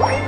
Wait.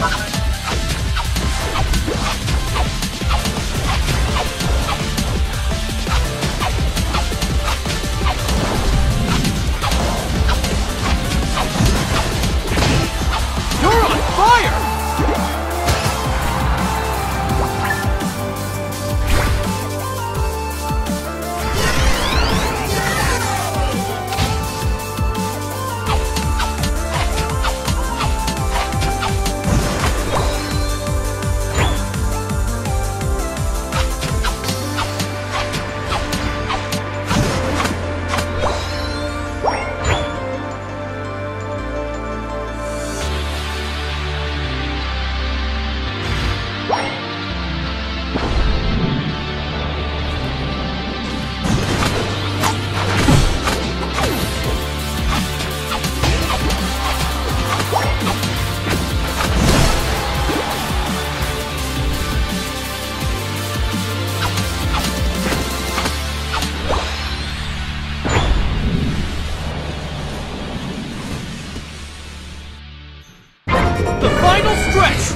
Bye. stretch!